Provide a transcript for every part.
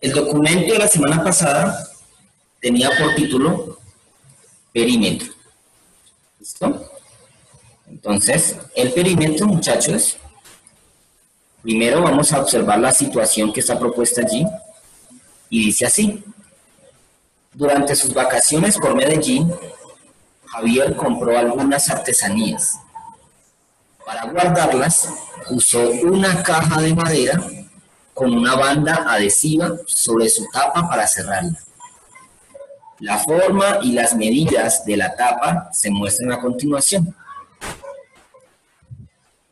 El documento de la semana pasada tenía por título perímetro. ¿Listo? Entonces, el perímetro, muchachos, primero vamos a observar la situación que está propuesta allí y dice así. Durante sus vacaciones por Medellín, Javier compró algunas artesanías. Para guardarlas, usó una caja de madera con una banda adhesiva sobre su tapa para cerrarla. La forma y las medidas de la tapa se muestran a continuación.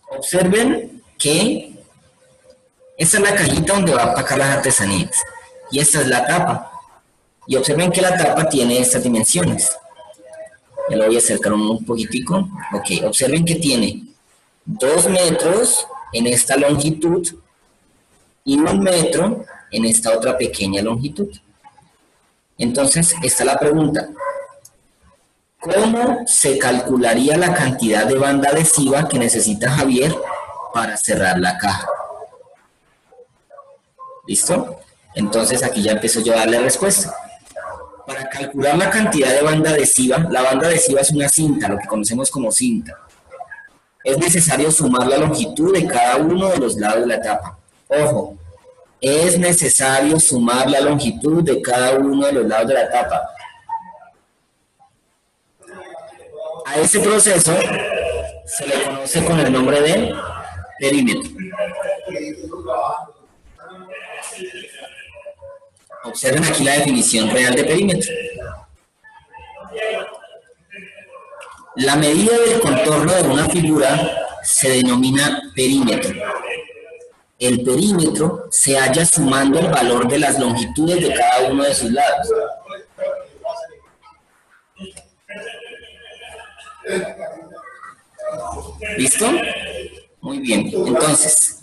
Observen que esta es la cajita donde va a empacar las artesanías y esta es la tapa. Y observen que la tapa tiene estas dimensiones. Ya lo voy a acercar un poquitico. Ok, observen que tiene 2 metros en esta longitud y un metro en esta otra pequeña longitud. Entonces, está la pregunta. ¿Cómo se calcularía la cantidad de banda adhesiva que necesita Javier para cerrar la caja? ¿Listo? Entonces aquí ya empiezo yo a darle respuesta. Para calcular la cantidad de banda adhesiva, la banda adhesiva es una cinta, lo que conocemos como cinta. Es necesario sumar la longitud de cada uno de los lados de la tapa. Ojo, es necesario sumar la longitud de cada uno de los lados de la tapa. A ese proceso se le conoce con el nombre de perímetro. Observen aquí la definición real de perímetro. La medida del contorno de una figura se denomina perímetro. El perímetro se halla sumando el valor de las longitudes de cada uno de sus lados. ¿Listo? Muy bien. Entonces,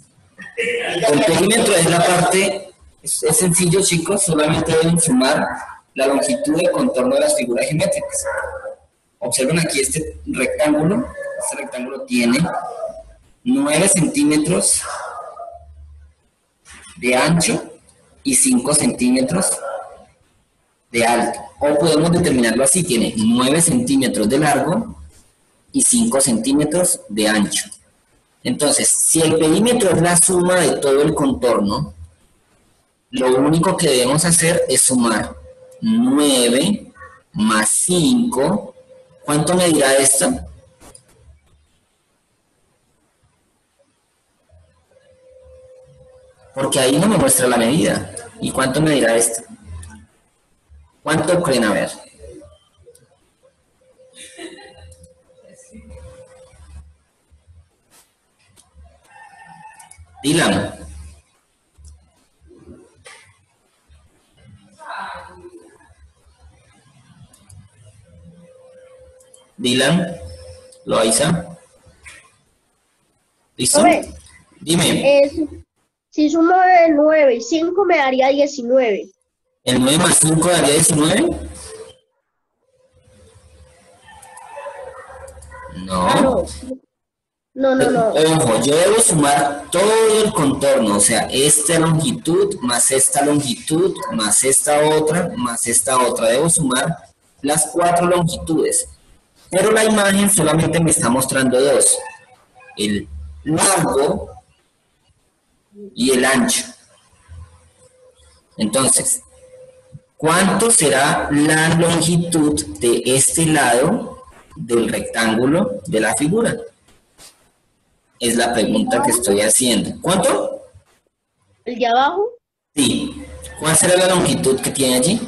el perímetro es la parte es, sencillo, chicos, solamente deben sumar la longitud del contorno de las figuras geométricas. Observen aquí este rectángulo. Este rectángulo tiene 9 centímetros de ancho y 5 centímetros de alto. O podemos determinarlo así, tiene 9 centímetros de largo y 5 centímetros de ancho. Entonces, si el perímetro es la suma de todo el contorno, lo único que debemos hacer es sumar 9 más 5. ¿Cuánto me dirá esto? Porque ahí no me muestra la medida. ¿Y cuánto me dirá esto? ¿Cuánto creen a ver? Dylan. Dylan, Loaiza. ¿Listo? Dime. Si sumo el 9 y 5 me daría 19. ¿El 9 más 5 daría 19? No. No, no, no. Ojo, yo debo sumar todo el contorno, o sea, esta longitud más esta longitud más esta otra más esta otra. Debo sumar las cuatro longitudes. Pero la imagen solamente me está mostrando dos, el largo y el ancho. Entonces, ¿cuánto será la longitud de este lado del rectángulo de la figura? Es la pregunta que estoy haciendo. ¿Cuánto? ¿El de abajo? Sí. ¿Cuál será la longitud que tiene allí?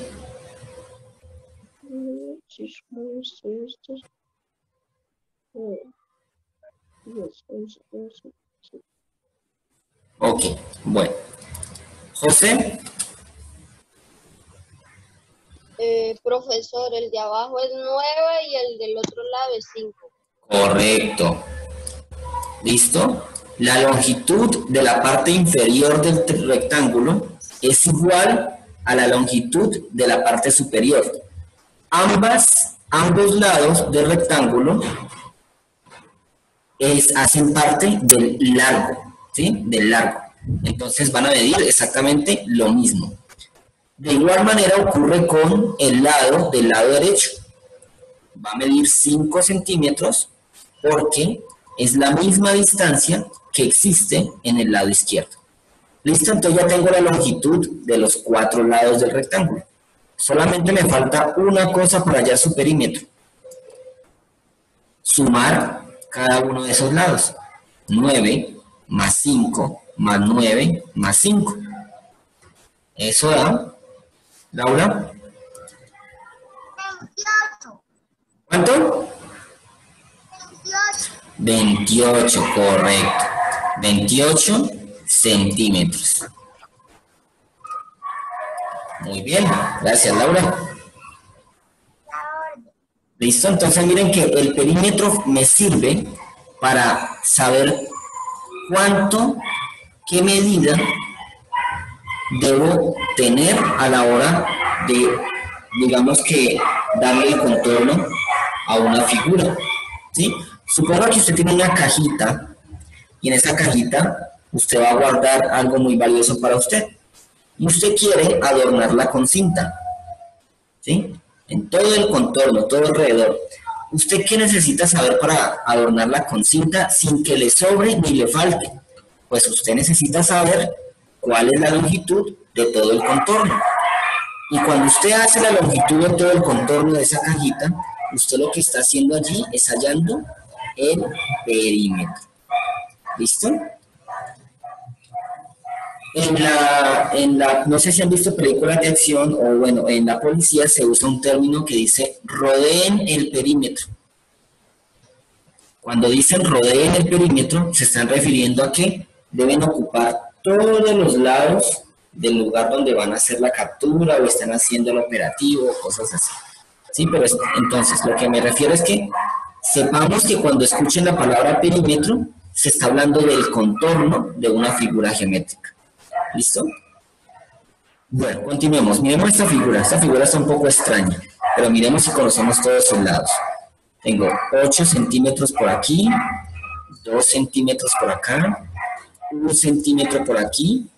Ok, bueno. José. Eh, profesor, el de abajo es 9 y el del otro lado es 5. Correcto. ¿Listo? La longitud de la parte inferior del rectángulo es igual a la longitud de la parte superior. Ambas, ambos lados del rectángulo es, hacen parte del largo, ¿sí? Del largo. Entonces van a medir exactamente lo mismo. De igual manera ocurre con el lado del lado derecho. Va a medir 5 centímetros porque es la misma distancia que existe en el lado izquierdo. Listo, entonces ya tengo la longitud de los cuatro lados del rectángulo. Solamente me falta una cosa para hallar su perímetro. Sumar cada uno de esos lados. 9 más 5 más 9 más 5. Eso da, Laura. 28. ¿Cuánto? 28. 28, correcto. 28 centímetros. Muy bien, gracias Laura. Listo, entonces miren que el perímetro me sirve para saber cuánto, qué medida debo tener a la hora de, digamos que, darle el contorno a una figura. ¿sí? Supongo que usted tiene una cajita y en esa cajita usted va a guardar algo muy valioso para usted. Y usted quiere adornarla con cinta. ¿Sí? En todo el contorno, todo alrededor. ¿Usted qué necesita saber para adornarla con cinta sin que le sobre ni le falte? Pues usted necesita saber cuál es la longitud de todo el contorno. Y cuando usted hace la longitud de todo el contorno de esa cajita, usted lo que está haciendo allí es hallando el perímetro. ¿Listo? En la, en la, no sé si han visto películas de acción o bueno, en la policía se usa un término que dice rodeen el perímetro. Cuando dicen rodeen el perímetro, se están refiriendo a que deben ocupar todos los lados del lugar donde van a hacer la captura o están haciendo el operativo o cosas así. Sí, pero entonces lo que me refiero es que sepamos que cuando escuchen la palabra perímetro, se está hablando del contorno de una figura geométrica. ¿Listo? Bueno, continuemos. Miremos esta figura. Esta figura está un poco extraña, pero miremos si conocemos todos sus lados. Tengo 8 centímetros por aquí, 2 centímetros por acá, 1 centímetro por aquí.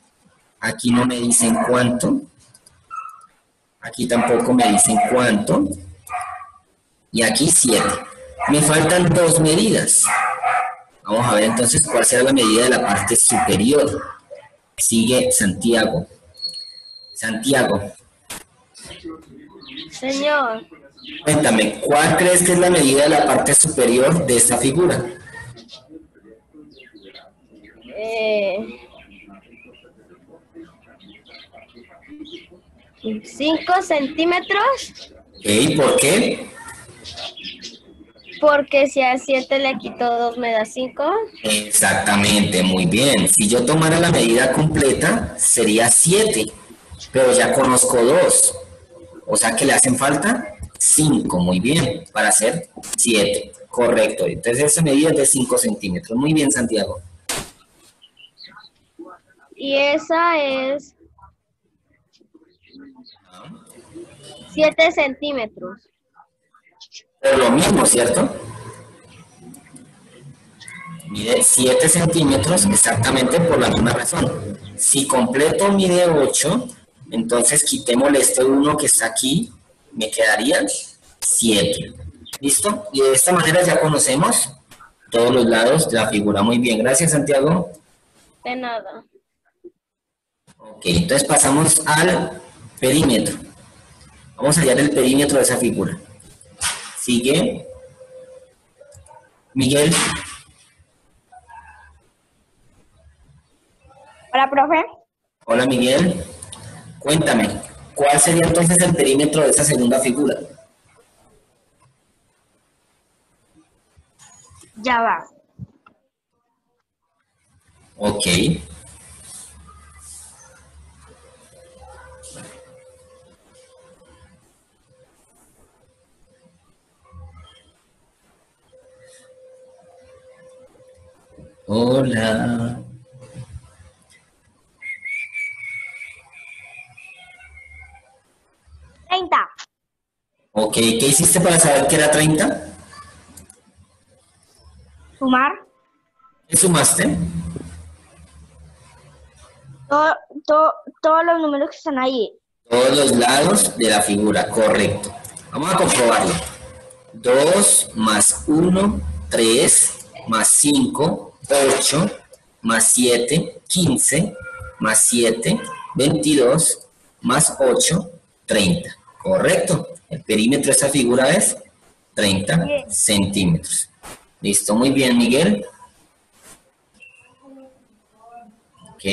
Aquí no me dicen cuánto. Aquí tampoco me dicen cuánto. Y aquí 7. Me faltan dos medidas. Vamos a ver entonces cuál será la medida de la parte superior. Sigue Santiago. Santiago. Señor. Cuéntame, ¿cuál crees que es la medida de la parte superior de esta figura? Eh, ¿Cinco centímetros? ¿Y ¿por qué? Porque si a 7 le quito 2 me da 5. Exactamente, muy bien. Si yo tomara la medida completa, sería 7, pero ya conozco 2. O sea que le hacen falta 5, muy bien, para hacer 7. Correcto. Entonces esa medida es de 5 centímetros. Muy bien, Santiago. Y esa es 7 centímetros. Pero lo mismo, ¿cierto? Mide 7 centímetros exactamente por la misma razón. Si completo mide 8, entonces quitémosle este 1 que está aquí, me quedarían 7. ¿Listo? Y de esta manera ya conocemos todos los lados de la figura. Muy bien, gracias Santiago. De nada. Ok, entonces pasamos al perímetro. Vamos a hallar el perímetro de esa figura. Sigue. Miguel. Hola, profe. Hola, Miguel. Cuéntame, ¿cuál sería entonces el perímetro de esa segunda figura? Ya va. Ok. Hola. Treinta. Ok, ¿qué hiciste para saber que era 30? Sumar. ¿Qué sumaste? Todo, todo- todos los números que están ahí. Todos los lados de la figura, correcto. Vamos a comprobarlo. 2 más 1, 3, más 5, 8, más 7, 15, más 7, 22, más 8, 30. ¿Correcto? El perímetro de esta figura es 30 centímetros. ¿Listo? Muy bien, Miguel. Ok.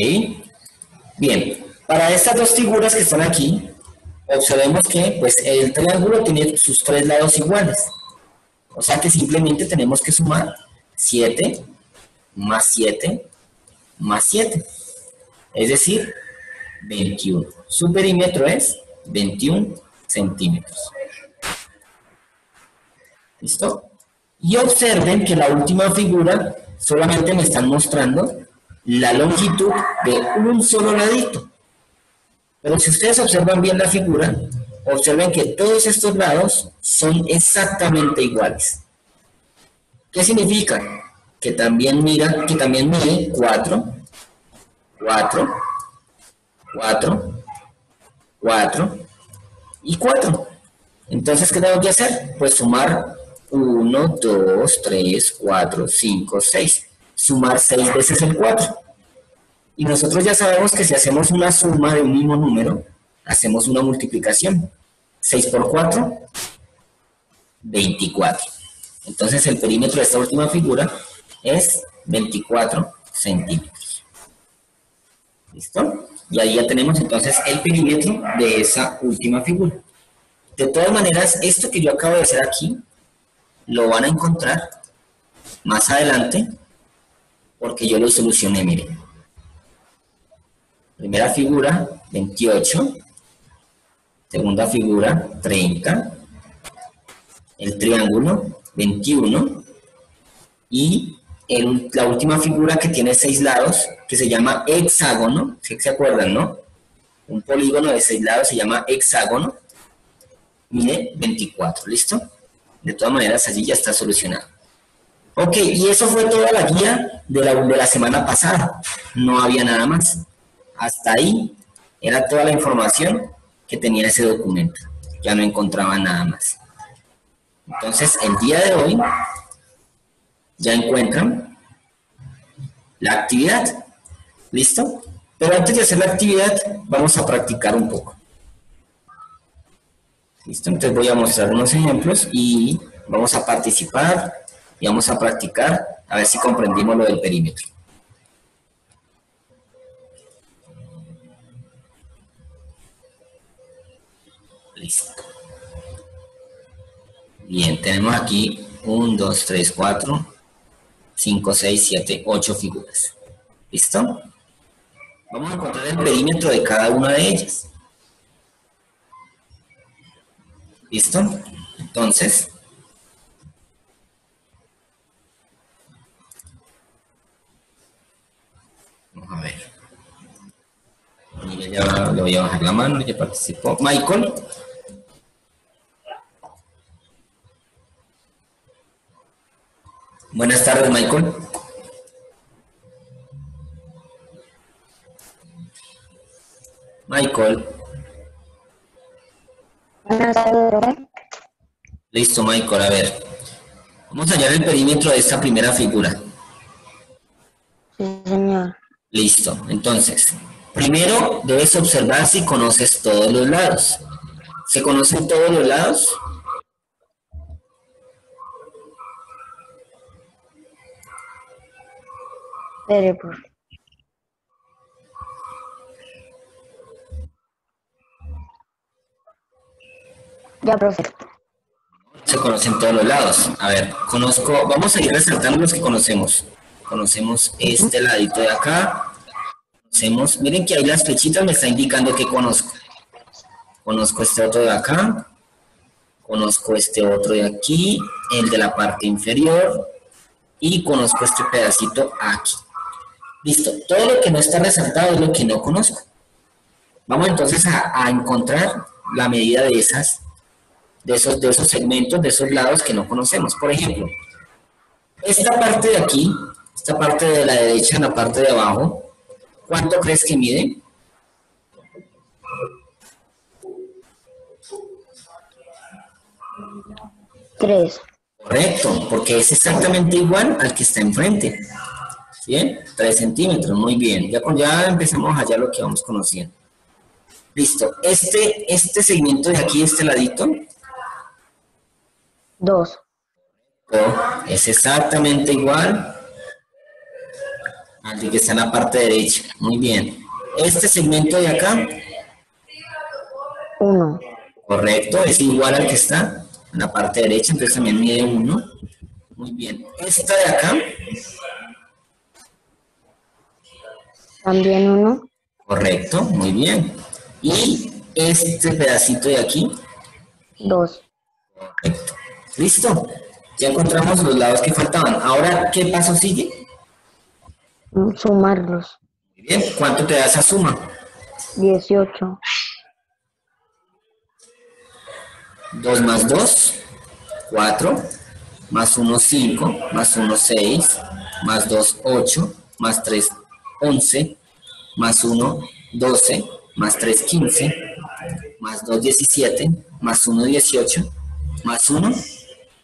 Bien. Para estas dos figuras que están aquí, observemos que pues, el triángulo tiene sus tres lados iguales. O sea que simplemente tenemos que sumar 7 más 7 más 7. Es decir, 21. Su perímetro es 21 centímetros. ¿Listo? Y observen que la última figura solamente me están mostrando la longitud de un solo ladito. Pero si ustedes observan bien la figura, observen que todos estos lados son exactamente iguales. ¿Qué significa? Que también mira, que también mide 4, 4, 4, 4 y 4. Entonces, ¿qué tengo que hacer? Pues sumar 1, 2, 3, 4, 5, 6. Sumar 6 veces el 4. Y nosotros ya sabemos que si hacemos una suma de un mismo número, hacemos una multiplicación. 6 por 4, 24. Entonces el perímetro de esta última figura es 24 centímetros. ¿Listo? Y ahí ya tenemos entonces el perímetro de esa última figura. De todas maneras, esto que yo acabo de hacer aquí, lo van a encontrar más adelante porque yo lo solucioné, miren. Primera figura, 28. Segunda figura, 30. El triángulo, 21. Y la última figura que tiene seis lados, que se llama hexágono, si se acuerdan, ¿no? Un polígono de seis lados se llama hexágono. Mire, 24, ¿listo? De todas maneras, allí ya está solucionado. Ok, y eso fue toda la guía de la, de la semana pasada. No había nada más. Hasta ahí era toda la información que tenía ese documento. Ya no encontraba nada más. Entonces, el día de hoy ya encuentran la actividad. ¿Listo? Pero antes de hacer la actividad, vamos a practicar un poco. ¿Listo? Entonces voy a mostrar unos ejemplos y vamos a participar y vamos a practicar a ver si comprendimos lo del perímetro. Listo. Bien, tenemos aquí 1, 2, 3, 4, 5, 6, 7, 8 figuras. ¿Listo? Vamos a encontrar el perímetro de cada una de ellas. ¿Listo? Entonces, vamos a ver. ya le voy a bajar la mano, ya participó. Michael. Buenas tardes, Michael. Michael. Buenas tardes, Listo, Michael, a ver. Vamos a hallar el perímetro de esta primera figura. Sí, señor. Listo, entonces, primero debes observar si conoces todos los lados. ¿Se conocen todos los lados? Ya, profe. Se conocen todos los lados. A ver, conozco, vamos a ir resaltando los que conocemos. Conocemos este ladito de acá. Conocemos, miren que ahí las flechitas me está indicando que conozco. Conozco este otro de acá. Conozco este otro de aquí, el de la parte inferior. Y conozco este pedacito aquí. Listo, todo lo que no está resaltado es lo que no conozco. Vamos entonces a, encontrar la medida de esas, de esos, de esos segmentos, de esos lados que no conocemos. Por ejemplo, esta parte de aquí, esta parte de la derecha, en la parte de abajo, ¿cuánto crees que mide? Tres. Correcto, porque es exactamente igual al que está enfrente. ¿Bien? 3 centímetros, muy bien. Ya, con, ya empezamos allá lo que vamos conociendo. Listo. Este, este segmento de aquí, este ladito, 2. es exactamente igual al que está en la parte derecha. Muy bien. Este segmento de acá, 1. correcto, es igual al que está en la parte derecha, entonces también mide 1. Muy bien. Esta de acá, También 1. correcto, muy bien. Y este pedacito de aquí, 2. correcto. ¿Listo? Ya encontramos los lados que faltaban. Ahora, ¿qué paso sigue? Sumarlos. Muy bien. ¿Cuánto te da esa suma? 18. 2 más 2, 4, más 1, 5, más 1, 6, más 2, 8, más 3, 11, más 1, 12, más 3, 15, más 2, 17, más 1, 18, más 1,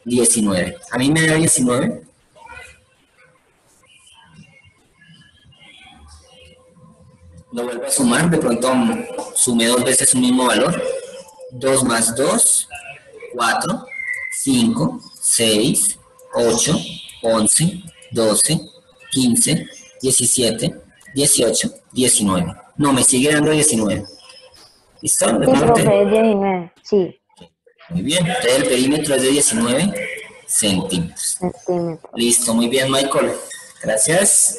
19. A mí me da 19. Lo vuelvo a sumar, de pronto sumé dos veces un mismo valor. 2 más 2, 4, 5, 6, 8, 11, 12, 15, 17, 18, 19. No, me sigue dando 19. ¿Listo? ¿De Sí, profe, es 19. Sí, Muy bien. Entonces el perímetro es de 19 centímetros. centímetros. Listo, muy bien, Michael. Gracias.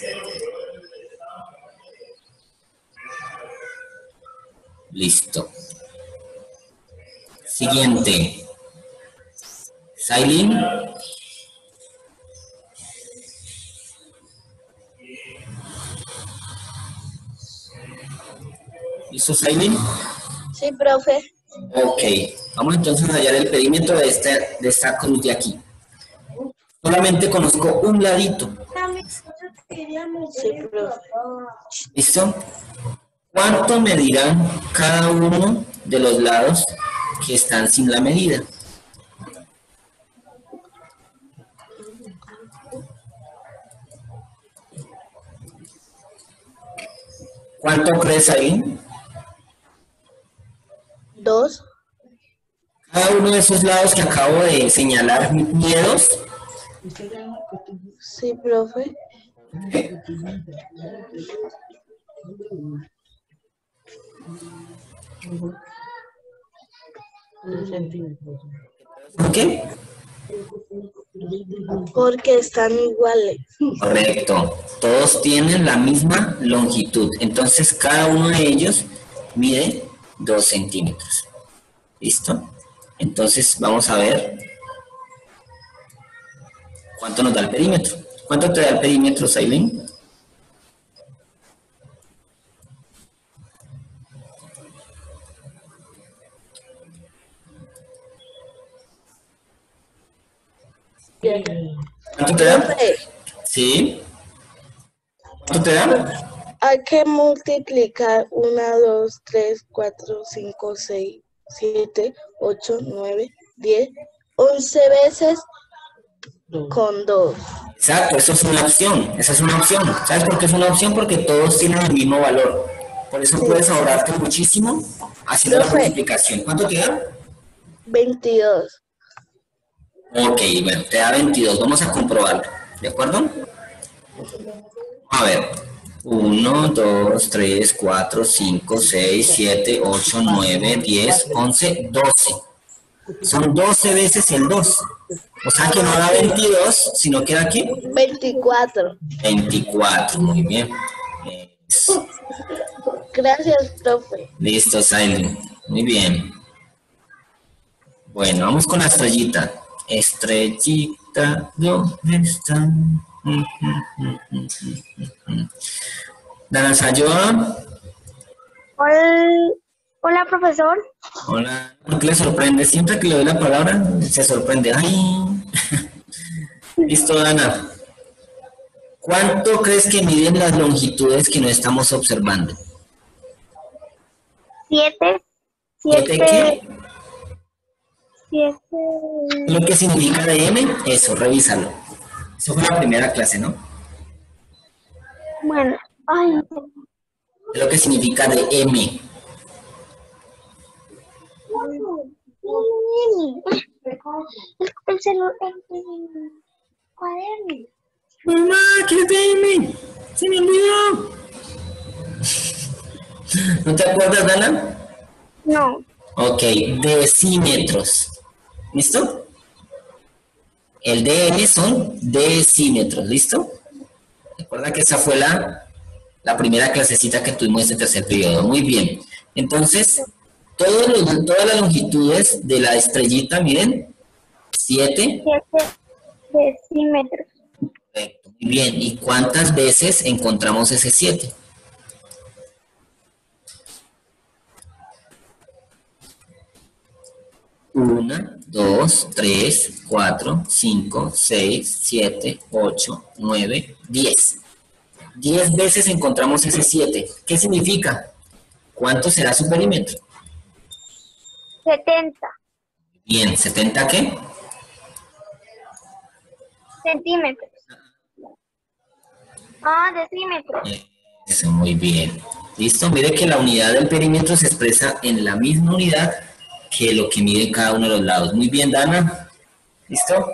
Listo. Siguiente. Sailin. Sí, profe. Ok. Vamos entonces a hallar el perímetro de esta, de esta cruz de aquí. Solamente conozco un ladito. Sí, profe. ¿Listo? ¿Cuánto medirán cada uno de los lados que están sin la medida? ¿Cuánto crees ahí? Dos. Cada uno de esos lados que acabo de señalar, miedos, Sí, profe. ¿por qué? Porque están iguales. Correcto. Todos tienen la misma longitud. Entonces, cada uno de ellos mide 2 centímetros. ¿Listo? Entonces, vamos a ver cuánto nos da el perímetro. ¿Cuánto te da el perímetro, Sailin? ¿Cuánto te da? ¿Sí? ¿Cuánto te da? Hay que multiplicar 1, 2, 3, 4, 5, 6, 7, 8, 9, 10, 11 veces con 2. Exacto, eso es una opción, esa es una opción. ¿Sabes por qué es una opción? Porque todos tienen el mismo valor. Por eso puedes ahorrarte muchísimo haciendo la Profe. multiplicación. ¿Cuánto te da? 22. Ok, bueno, te da 22. Vamos a comprobarlo. ¿De acuerdo? A ver. 1, 2, 3, 4, 5, 6, 7, 8, 9, 10, 11, 12. Son 12 veces el 2. O sea que no da 22, sino que aquí 24. 24. Muy bien. Eso. Gracias, profe. Listo, Silent. Muy bien. Bueno, vamos con la estrellita. Estrellita, ¿dónde está? Dana Sayoa. Hola, hola, profesor. Hola. ¿Por qué le sorprende? Siempre que le doy la palabra, se sorprende. ¡Ay! Listo, Dana. ¿Cuánto crees que miden las longitudes que no estamos observando? Siete. ¿Siete qué? Siete. Lo que significa de M, eso, revísalo. Eso fue la primera clase, ¿no? Bueno, ay, Lo que significa de M. el, el celular, el, el cuaderno. Mamá, ¿qué es de M? Se me olvidó. ¿No te acuerdas, Dana? No, Ok, decímetros. ¿Listo? El DM son decímetros, ¿listo? Recuerda que esa fue la, la primera clasecita que tuvimos este tercer periodo. Muy bien. Entonces, todos los- todas las longitudes de la estrellita, miren, 7. siete decímetros. Perfecto, Muy bien. ¿Y cuántas veces encontramos ese 7? Una, dos, tres, cuatro, cinco, seis, siete, ocho, nueve, diez. Diez veces encontramos ese 7. ¿Qué significa? ¿Cuánto será su perímetro? Setenta Bien, ¿70 qué? centímetros. Ah, decímetros. Eso, muy bien. ¿Listo? Mire que la unidad del perímetro se expresa en la misma unidad que lo que mide cada uno de los lados. Muy bien, Dana. ¿Listo?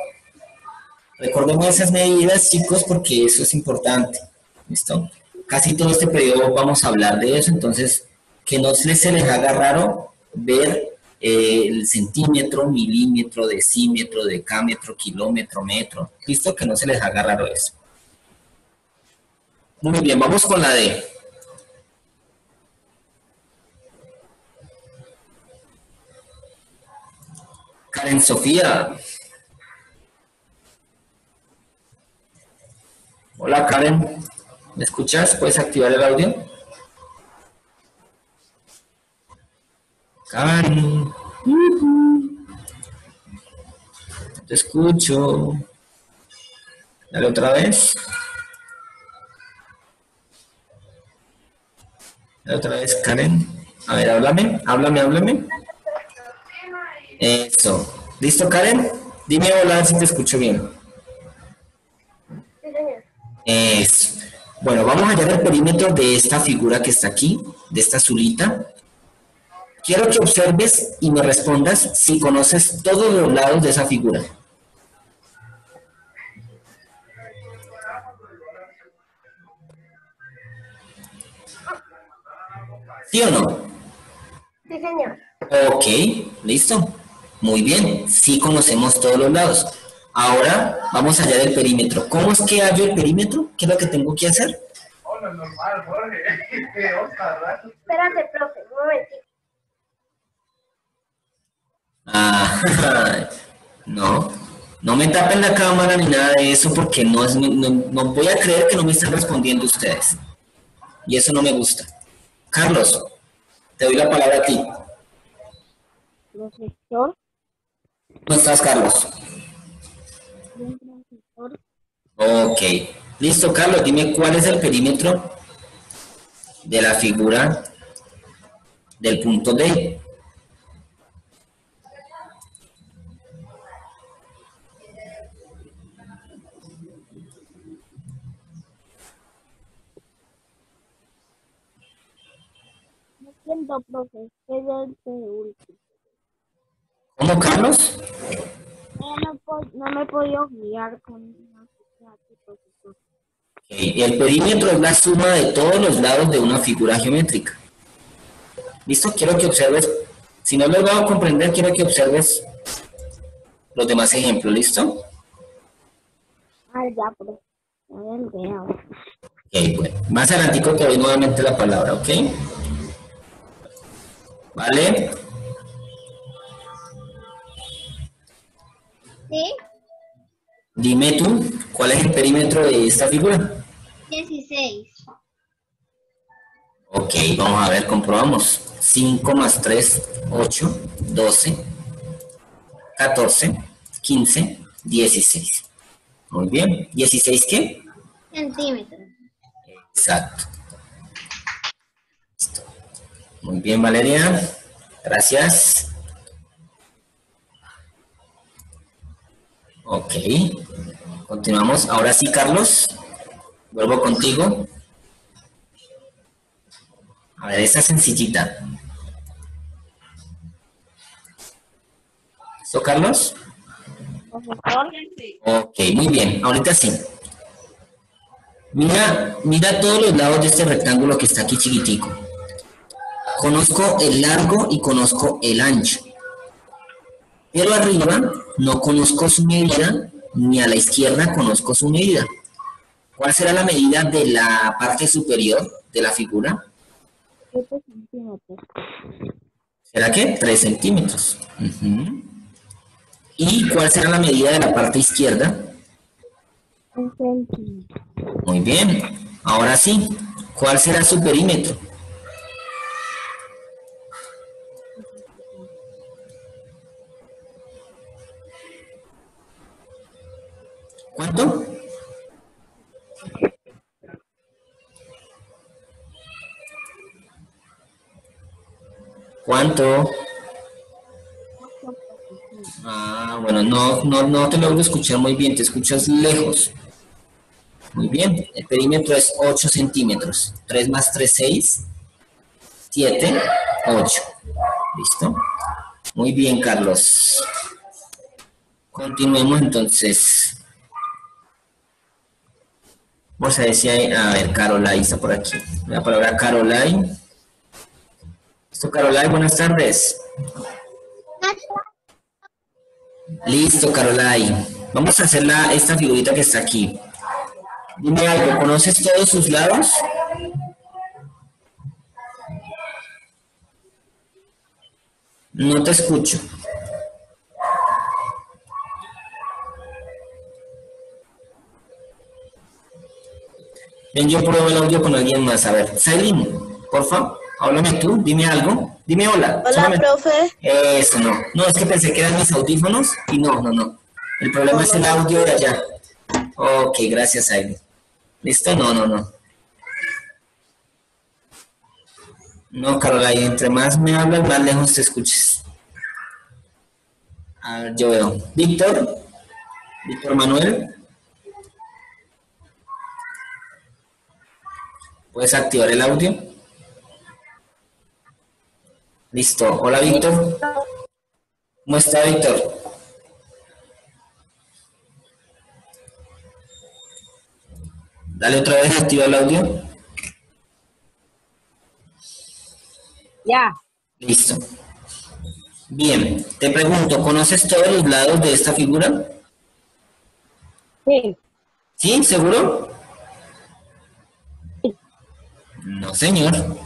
Recordemos esas medidas, chicos, porque eso es importante. ¿Listo? Casi todo este periodo vamos a hablar de eso, entonces que no se les, haga raro ver eh, el centímetro, milímetro, decímetro, decámetro, kilómetro, metro. ¿Listo? Que no se les haga raro eso. Muy bien, vamos con la D. Karen Sofía. Hola Karen, ¿me escuchas? ¿Puedes activar el audio? Karen. Te escucho. Dale otra vez. Dale otra vez, Karen. A ver, háblame, háblame, háblame. Eso. ¿Listo, Karen? Dime hola, si te escucho bien. Eso. Bueno, vamos a hallar el perímetro de esta figura que está aquí, de esta azulita. Quiero que observes y me respondas si conoces todos los lados de esa figura. ¿Sí o no? Sí, señor. Ok, listo. Muy bien, sí conocemos todos los lados. Ahora vamos a hallar el perímetro. ¿Cómo es que hallo el perímetro? ¿Qué es lo que tengo que hacer? Hola, normal, Jorge. Espérate, profe, un momentito. Ah, no, no me tapen la cámara ni nada de eso porque no, es, no, no voy a creer que no me están respondiendo ustedes. Y eso no me gusta. Carlos, te doy la palabra a ti. Profesor, ¿Cómo estás, Carlos? profesor, Ok. Listo, Carlos, dime cuál es el perímetro de la figura del punto D. no entiendo, profe, es el último. ¿Cómo, Carlos? No, me no me he podido guiar con una figura profesor. El perímetro es la suma de todos los lados de una figura geométrica. ¿Listo? Quiero que observes, si no lo he logrado comprender, quiero que observes los demás ejemplos, ¿listo? Ah, ya, veo. Ok, bueno. Más adelantico te doy nuevamente la palabra, ¿ok? ¿Vale? ¿Sí? Dime tú, ¿cuál es el perímetro de esta figura? 16. Ok, vamos a ver, comprobamos. 5 más 3, 8, 12, 14, 15, 16. Muy bien. ¿16 qué? Centímetros. Exacto. Listo. Muy bien, Valeria. Gracias. Ok. Continuamos. Ahora sí, Carlos. Vuelvo contigo. A ver, esta sencillita. ¿Listo, Carlos? Ok, muy bien. Ahorita sí. Mira, mira todos los lados de este rectángulo que está aquí chiquitico. Conozco el largo y conozco el ancho. Pero arriba no conozco su medida, ni a la izquierda conozco su medida. ¿Cuál será la medida de la parte superior de la figura? 7 centímetros. ¿Será qué? 3 centímetros. ¿Y cuál será la medida de la parte izquierda? Un centímetro. Muy bien. Ahora sí, ¿cuál será su perímetro? ¿Cuánto? ¿Cuánto? Ah, bueno, no, no, no te logro escuchar muy bien, te escuchas lejos. Muy bien, el perímetro es 8 centímetros. 3 más 3, 6. 7, 8. ¿Listo? Muy bien, Carlos. Continuemos entonces. Vamos a decir, a ver, Caroline está por aquí. La palabra Caroline. Listo, Caroline, buenas tardes. Listo, Caroline. Vamos a hacer la, esta figurita que está aquí. Dime algo, ¿conoces todos sus lados? No te escucho. Ven, yo pruebo el audio con alguien más. A ver, Sailin, por favor, háblame tú, dime algo. Dime hola. Hola, solamente. profe. Eso no. No, es que pensé que eran mis audífonos y no, no, no. El problema es el audio de allá. Ok, gracias, Aileen. ¿Listo? No, no, no. No, Caroline, entre más me hablas, más lejos te escuches. A ver, yo veo. Víctor. Víctor Manuel. ¿Puedes activar el audio? Listo. Hola, Víctor. ¿Cómo está, Víctor? Dale otra vez, activa el audio. Ya. Listo. Bien, te pregunto, ¿conoces todos los lados de esta figura? Sí. ¿Sí? ¿Seguro? No, señor.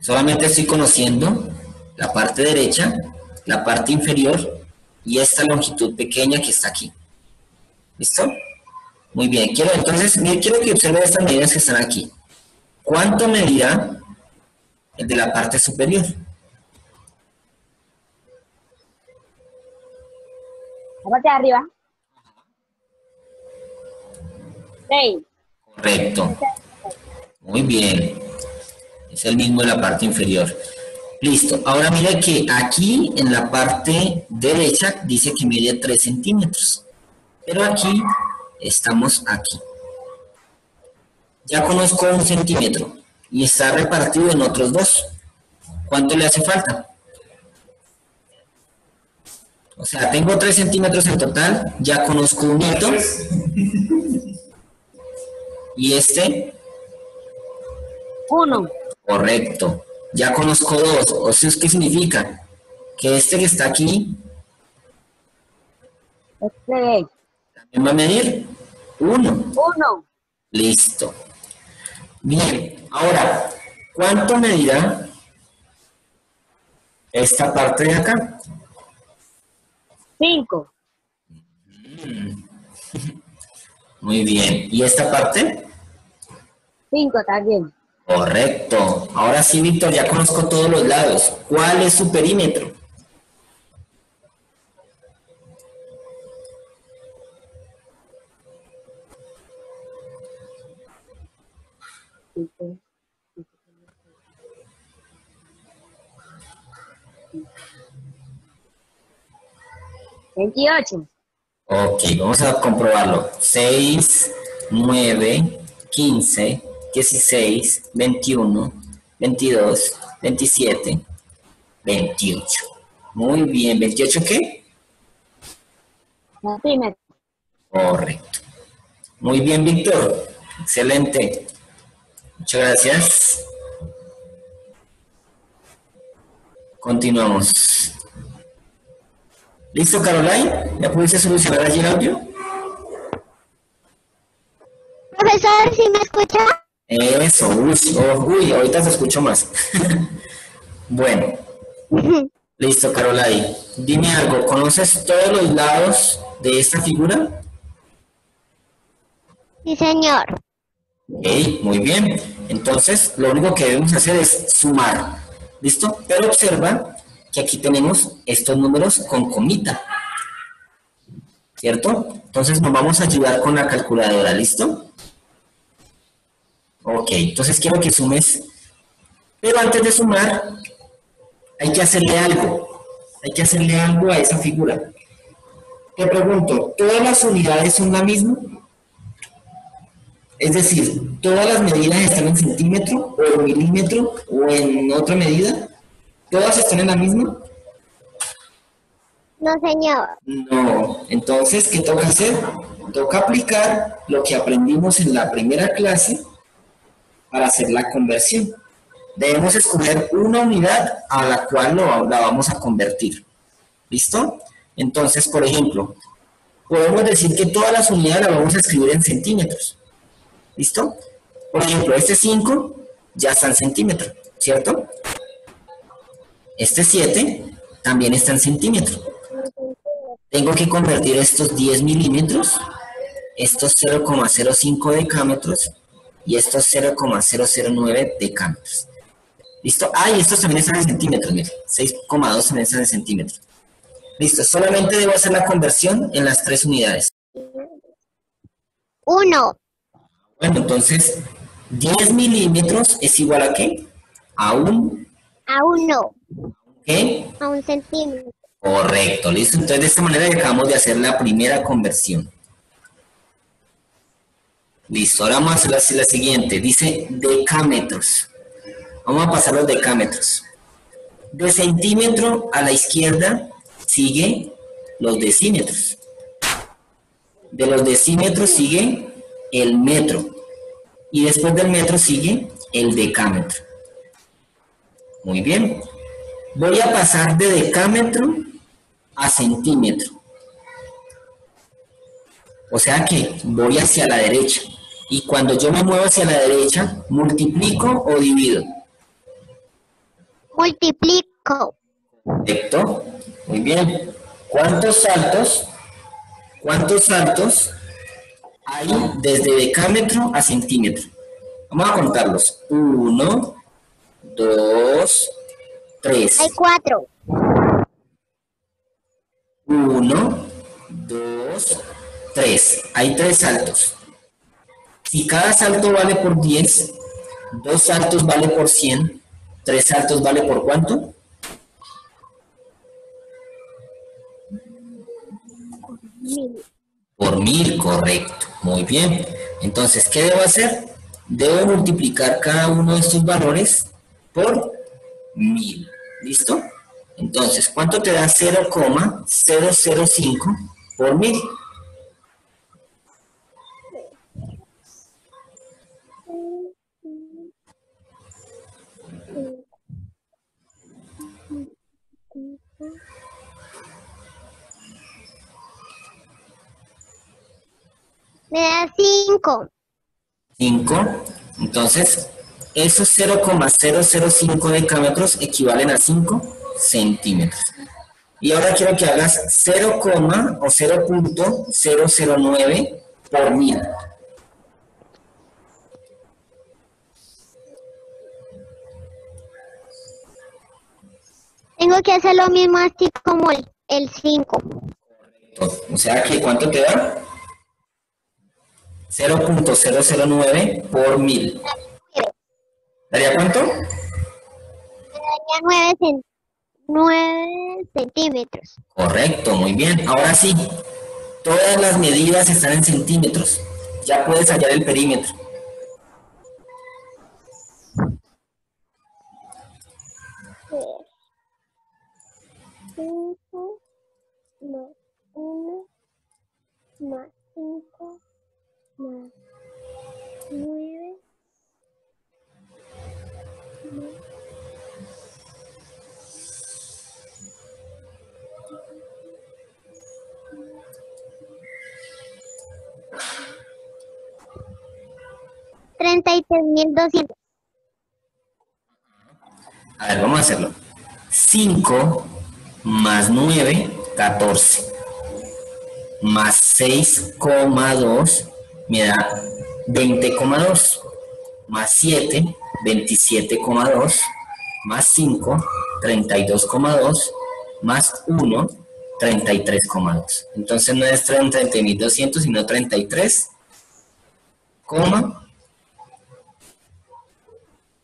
Solamente estoy conociendo la parte derecha, la parte inferior y esta longitud pequeña que está aquí. ¿Listo? Muy bien. Quiero entonces, quiero que observen estas medidas que están aquí. ¿Cuánto medirá el de la parte superior? La parte de arriba. 6. Correcto. Muy bien. Es el mismo de la parte inferior. Listo. Ahora mira que aquí en la parte derecha dice que mide 3 centímetros. Pero aquí estamos aquí. Ya conozco un centímetro y está repartido en otros dos. ¿Cuánto le hace falta? O sea, tengo 3 centímetros en total, ya conozco un hito. Y este, 1. correcto. Ya conozco dos. O sea, ¿qué significa? Que este que está aquí Este también va a medir uno. 1. Listo. Bien, ahora, ¿cuánto medirá esta parte de acá? 5. Muy bien. ¿Y esta parte? 5 también. Correcto. Ahora sí, Víctor, ya conozco todos los lados. ¿Cuál es su perímetro? Veintiocho. Ok, vamos a comprobarlo. 6, 9, 15, 16, 21, 22, 27, 28. Muy bien, ¿28 qué? Centímetros. Correcto. Muy bien, Víctor. Excelente. Muchas gracias. Continuamos. ¿Listo, Caroline? ¿Ya pudiste solucionar allí el audio? Profesor, ¿sí me escucha? Eso, uy, oh, uy, ahorita se escucho más. bueno, listo, Caroline. Dime algo, ¿conoces todos los lados de esta figura? Sí, señor. Ok, muy bien. Entonces, lo único que debemos hacer es sumar. ¿Listo? Pero observa que aquí tenemos estos números con comita. ¿Cierto? Entonces nos vamos a ayudar con la calculadora, ¿listo? Ok, entonces quiero que sumes. Pero antes de sumar, hay que hacerle algo. Hay que hacerle algo a esa figura. Te pregunto, ¿todas las unidades son la misma? Es decir, ¿todas las medidas están en centímetro o en milímetro o en otra medida? ¿Todas están en la misma? No, señor. No. Entonces, ¿qué toca hacer? Toca aplicar lo que aprendimos en la primera clase para hacer la conversión. Debemos escoger una unidad a la cual la vamos a convertir. ¿Listo? Entonces, por ejemplo, podemos decir que todas las unidades las vamos a escribir en centímetros. ¿Listo? Por ejemplo, este 5 ya está en centímetro, ¿cierto? Este 7 también está en centímetro. Tengo que convertir estos 10 milímetros, estos 0,05 decámetros y estos 0,009 decámetros. ¿Listo? Ah, y estos también están en centímetros, mire. 6,2 también están en centímetros. Listo, solamente debo hacer la conversión en las tres unidades. Uno. Bueno, entonces, 10 milímetros es igual a qué? A un, A uno. ¿qué? A un centímetro. Correcto, listo. Entonces, de esta manera acabamos de hacer la primera conversión. Listo, ahora vamos a hacer la, siguiente. Dice decámetros. Vamos a pasar los decámetros. De centímetro a la izquierda sigue los decímetros. De los decímetros sigue el metro. Y después del metro sigue el decámetro. Muy bien. Voy a pasar de decámetro a centímetro. O sea que voy hacia la derecha. Y cuando yo me muevo hacia la derecha, multiplico o divido. Multiplico. Correcto. Muy bien. ¿Cuántos saltos? ¿Cuántos saltos hay desde decámetro a centímetro? Vamos a contarlos. Uno, dos, tres. Hay cuatro. Uno, dos, tres. Hay tres saltos. Si cada salto vale por 10, dos saltos vale por 100, tres saltos vale por cuánto? Mil. Por mil, correcto. Muy bien. Entonces, ¿qué debo hacer? Debo multiplicar cada uno de estos valores por mil. ¿Listo? Entonces, ¿cuánto te da 0,005 por mil? Me da cinco. 5. Entonces, esos 0,005 decámetros equivalen a 5 centímetros. Y ahora quiero que hagas 0, o 0.009 por mil. Tengo que hacer lo mismo así como el, el cinco. O sea que ¿cuánto te da? 0.009 por mil. ¿Daría cuánto? Daría nueve, cen- nueve centímetros. Correcto, muy bien. Ahora sí, Todas las medidas están en centímetros. Ya puedes hallar el perímetro. Cinco más uno más cinco más nueve más treinta y tres mil doscientos. A ver, vamos a hacerlo. 5 más 9, 14. Más 6,2 me da 20,2. Más 7, 27,2. Más 5, 32,2. Más 1, 33,2. Entonces no es 30.200, sino 33,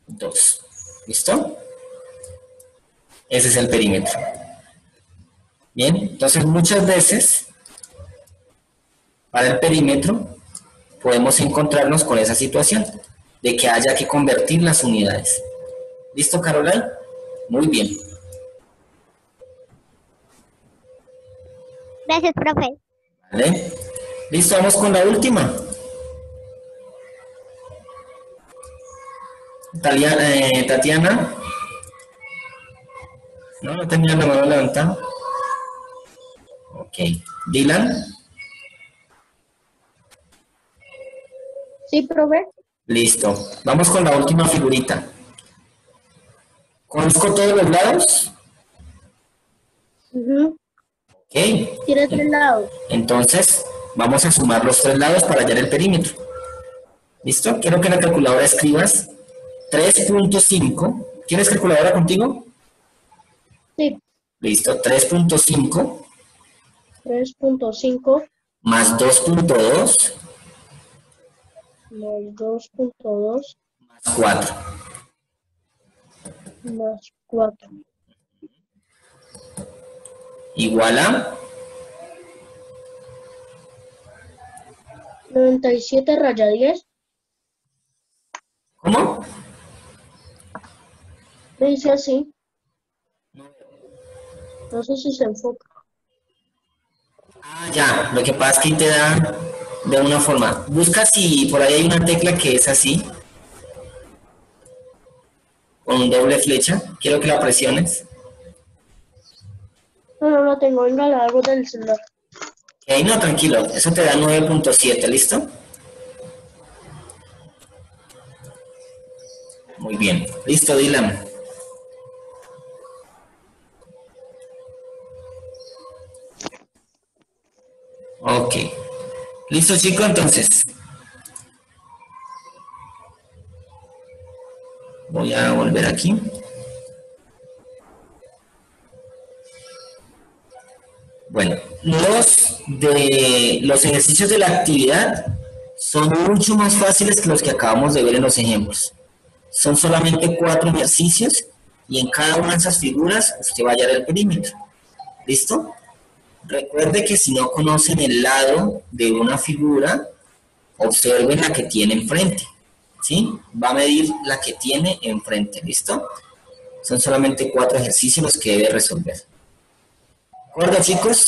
2. ¿Listo? Ese es el perímetro. Bien, entonces muchas veces para el perímetro podemos encontrarnos con esa situación de que haya que convertir las unidades. ¿Listo, Caroline? Muy bien. Gracias, profe. ¿Vale? Listo, vamos con la última. Eh, Tatiana. No, no tenía la mano levantada. Ok. Dylan. Sí, profe. Listo. Vamos con la última figurita. ¿Conozco todos los lados? Ok. Tiene tres lados. Entonces, vamos a sumar los tres lados para hallar el perímetro. ¿Listo? Quiero que en la calculadora escribas 3.5. ¿Tienes calculadora contigo? Sí. Listo. 3.5 3.5 más 2.2 más 2.2 más 4. más 4. Igual a 97 raya 10. ¿Cómo? Dice así. No sé si se enfoca. Ah, ya. Lo que pasa es que te da de una forma. Busca si por ahí hay una tecla que es así. Con doble flecha. Quiero que la presiones. No, no lo tengo. Venga, la hago del celular. Ok, no, tranquilo. Eso te da 9.7, ¿listo? Muy bien. Listo, Dylan. Ok. ¿Listo, chicos? Entonces. Voy a volver aquí. Bueno, los, de, los ejercicios de la actividad son mucho más fáciles que los que acabamos de ver en los ejemplos. Son solamente cuatro ejercicios y en cada una de esas figuras usted va a hallar el perímetro. ¿Listo? Recuerde que si no conocen el lado de una figura, observen la que tiene enfrente. ¿Sí? Va a medir la que tiene enfrente. ¿Listo? Son solamente cuatro ejercicios los que debe resolver. ¿De acuerdo, chicos?